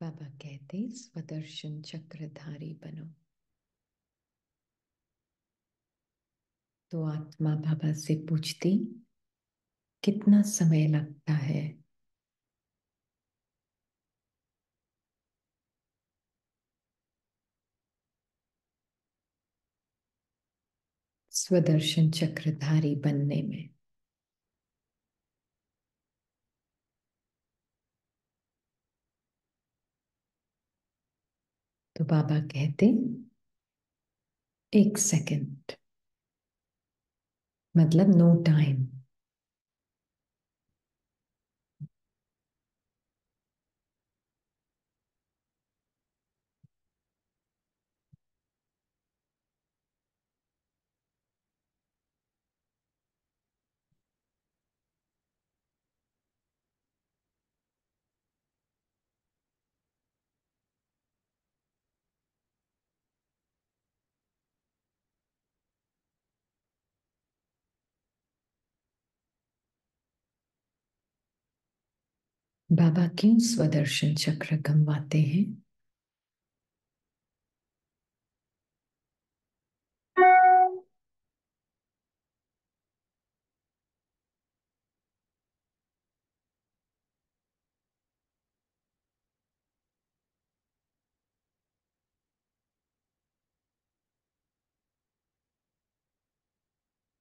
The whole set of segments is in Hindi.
बाबा कहते स्वदर्शन चक्रधारी बनो। तो आत्मा बाबा से पूछती, कितना समय लगता है? स्वदर्शन चक्रधारी बनने में। तो बाबा कहते एक सेकंड मतलब नो टाइम बाबा क्यों स्वदर्शन चक्र गंवाते हैं?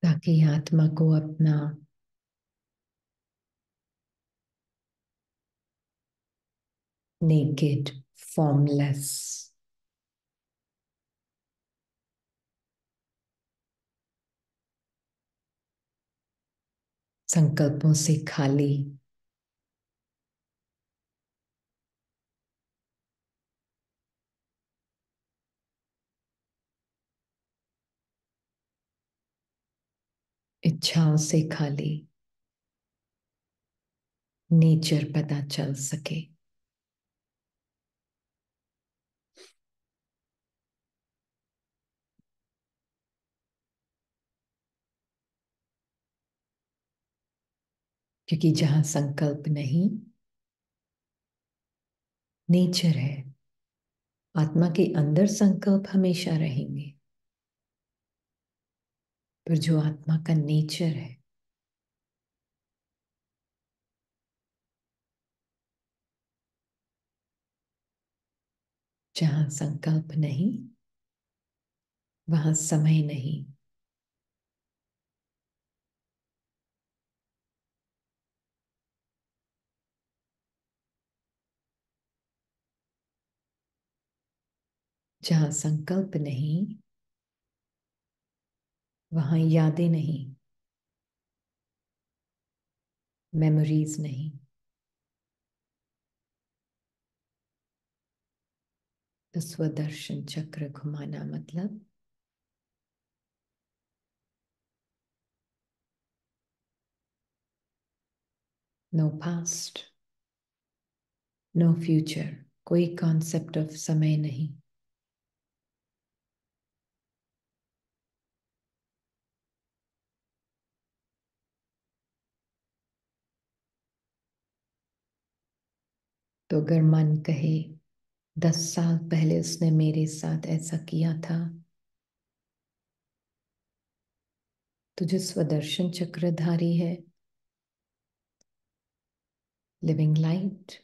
ताकि आत्मा को अपना naked, formless. संकल्पों से खाली। इच्छाओं से खाली। नेचर पता चल सके। क्योंकि जहाँ संकल्प नहीं, नेचर है। आत्मा के अंदर संकल्प हमेशा रहेंगे। पर जो आत्मा का नेचर है, जहाँ संकल्प नहीं, वहाँ समय नहीं। जहाँ संकल्प नहीं, वहाँ यादें नहीं मेमोरीज नहीं। तो स्वदर्शन चक्र घुमाना मतलब? नो पास्ट नो फ्यूचर कोई कॉन्सेप्ट ऑफ़ समय नहीं। तो अगर मन कहे, दस साल पहले उसने मेरे साथ ऐसा किया था। तो जो स्वदर्शन चक्रधारी है लिविंग लाइट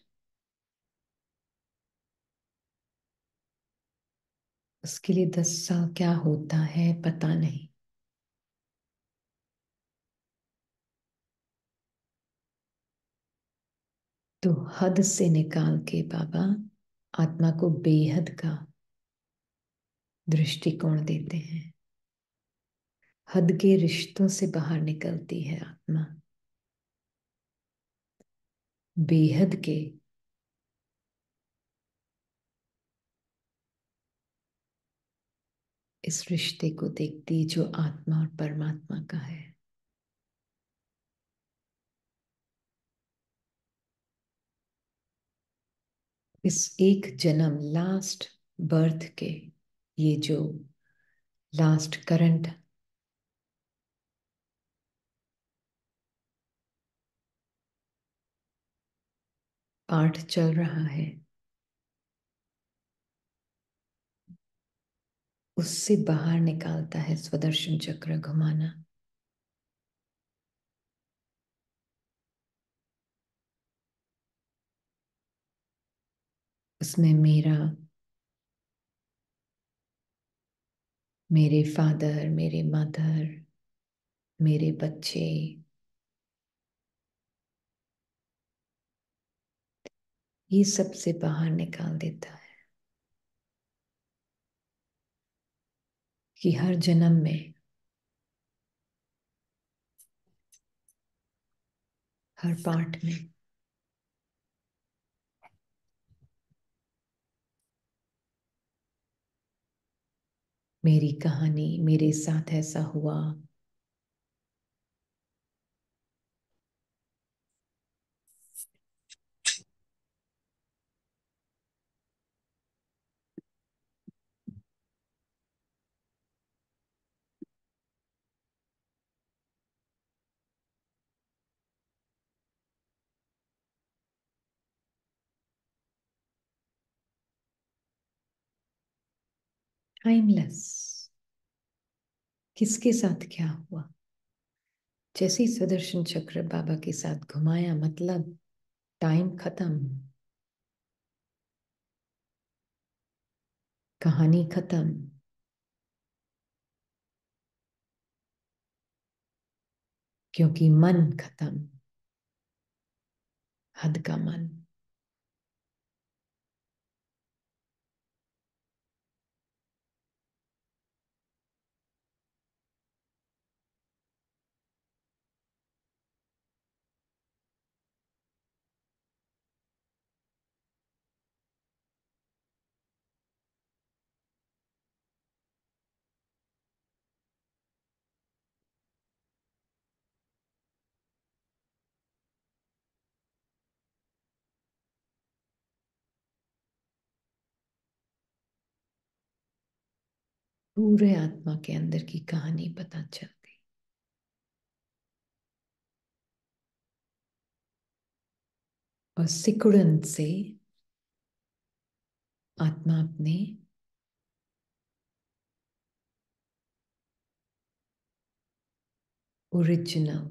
उसके लिए दस साल क्या होता है पता नहीं। तो हद से निकाल के बाबा आत्मा को बेहद का दृष्टिकोण देते हैं। हद के रिश्तों से बाहर निकलती है आत्मा। बेहद के इस रिश्ते को देखती जो आत्मा और परमात्मा का है। इस एक जन्म लास्ट बर्थ के, ये जो लास्ट करंट पाठ चल रहा है, उससे बाहर निकालता है स्वदर्शन चक्र घुमाना। उसमें मेरा, मेरे फादर मेरे मदर मेरे बच्चे, ये सबसे बाहर निकाल देता है कि हर जन्म में हर पार्ट में मेरी कहानी मेरे साथ ऐसा हुआ। टाइमलेस किसके साथ क्या हुआ? जैसे ही सुदर्शन चक्र बाबा के साथ घुमाया मतलब टाइम खत्म। कहानी खत्म। क्योंकि मन खत्म। हद का मन। पूरे आत्मा के अंदर की कहानी पता चल गई। और सिकुड़न से आत्मा अपने ओरिजिनल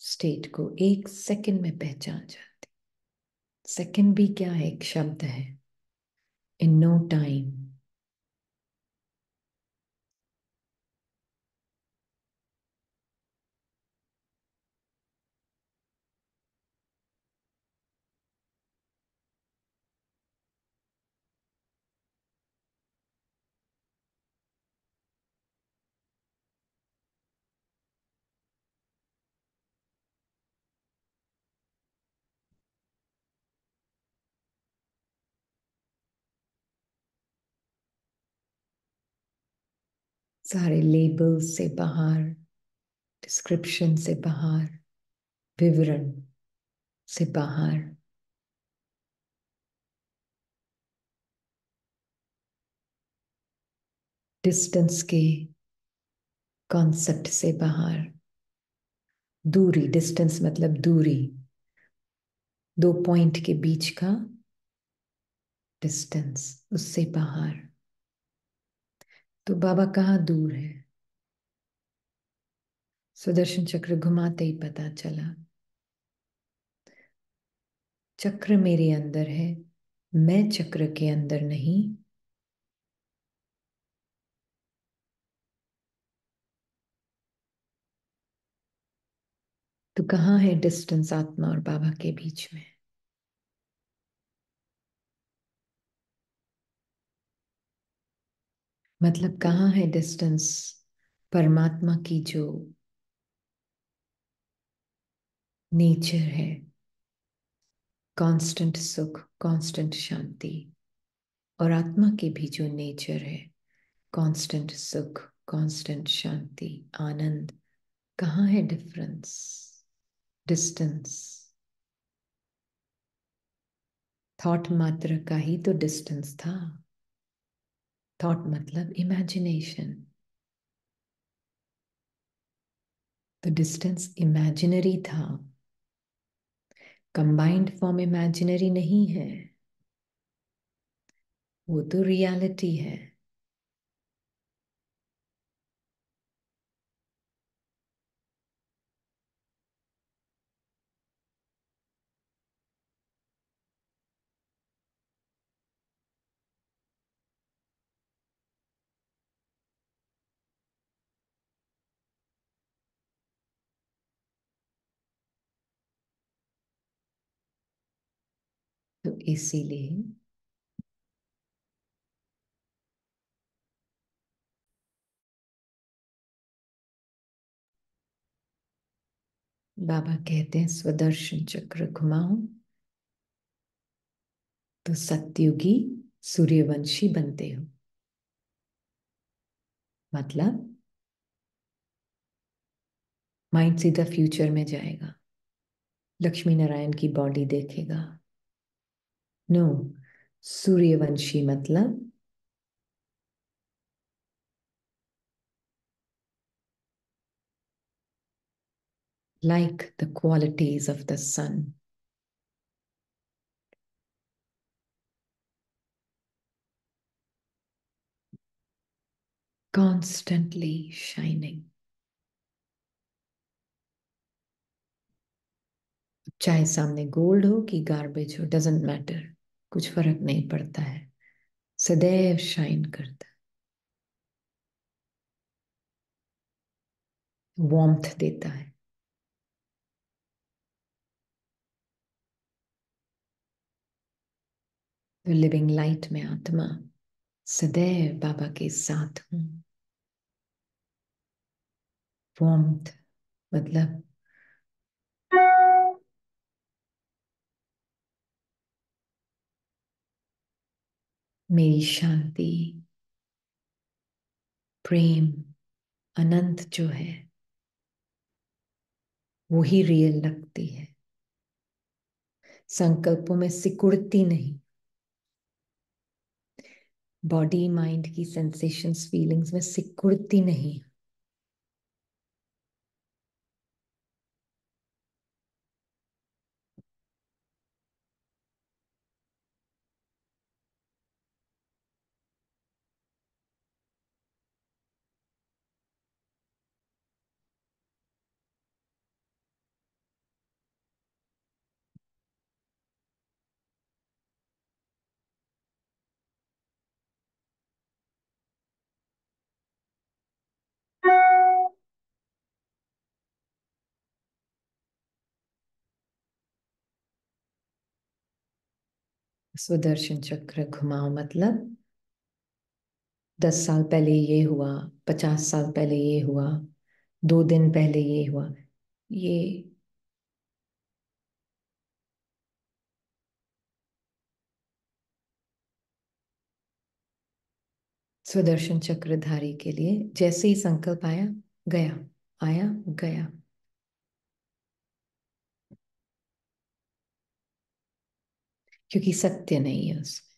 स्टेट को एक सेकंड में पहचान जाती। सेकंड भी क्या है? एक शब्द है। इन नो टाइम सारे लेबल से बाहर डिस्क्रिप्शन से बाहर, विवरण से बाहर। डिस्टेंस के कॉन्सेप्ट से बाहर। दूरी डिस्टेंस मतलब दूरी। दो पॉइंट के बीच का डिस्टेंस उससे बाहर। तो बाबा कहाँ दूर है? सुदर्शन चक्र घुमाते ही पता चला। चक्र मेरे अंदर है, मैं चक्र के अंदर नहीं। तो कहाँ है डिस्टेंस आत्मा और बाबा के बीच में? मतलब कहाँ है डिस्टेंस परमात्मा की जो नेचर है? कांस्टेंट सुख, कांस्टेंट शांति और आत्मा की भी जो नेचर है, कांस्टेंट सुख, कांस्टेंट शांति, आनंद, कहाँ है डिफरेंस? डिस्टेंस। थॉट मात्र का ही तो डिस्टेंस था। थॉट मतलब इमेजिनेशन तो डिस्टेंस इमेजिनरी था कंबाइंड फॉर्म इमेजिनरी नहीं है वो तो रियलिटी है तो इसीलिए बाबा कहते हैं, स्वदर्शन चक्र घुमाओ। तो सत्युगी सूर्यवंशी बनते हो। मतलब माइंड सीधा फ्यूचर में जाएगा। लक्ष्मी नारायण की बॉडी देखेगा। नो सूर्यवंशी मतलब like the qualities of the sun. Constantly shining. चाहे सामने गोल्ड हो कि गार्बेज हो डजेंट मैटर कुछ फ़र्क नहीं पड़ता है। सदैव शाइन करता वॉम्थ देता है। लिविंग लाइट में आत्मा सदैव बाबा के साथ हूँ। वॉम्थ मतलब मेरी शांति, प्रेम, अनंत जो है वो ही रियल लगती है। संकल्पों में सिकुड़ती नहीं। बॉडी माइंड की सेंसेशंस फीलिंग्स में सिकुड़ती नहीं। सुदर्शन चक्र घुमाओ मतलब। दस साल पहले ये हुआ, पचास साल पहले ये हुआ, दो दिन पहले ये हुआ, ये सुदर्शन चक्रधारी के लिए जैसे ही संकल्प आया, गया आया, गया। क्योंकि सत्य नहीं है उसमें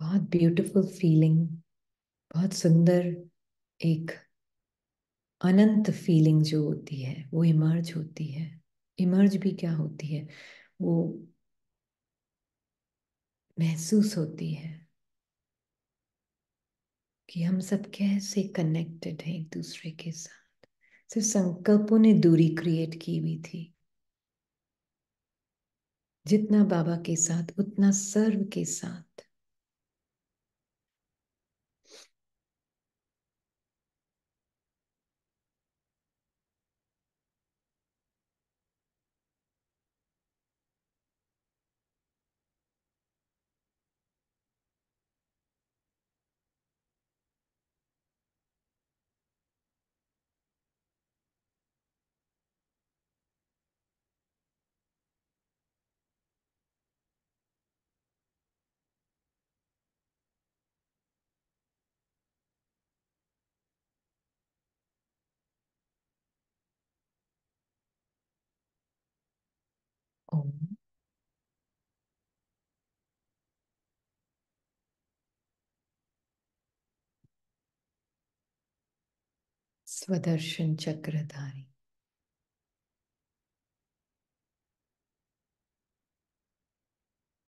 बहुत ब्यूटीफुल फीलिंग बहुत सुंदर एक अनंत फीलिंग जो होती है, वो इमर्ज होती है। इमर्ज भी क्या होती है? वो महसूस होती है कि हम सब कैसे कनेक्टेड हैं एक दूसरे के साथ। सिर्फ़ संकल्पों ने दूरी क्रिएट की हुई थी। जितना बाबा के साथ, उतना सर्व के साथ। स्वदर्शन चक्रधारी।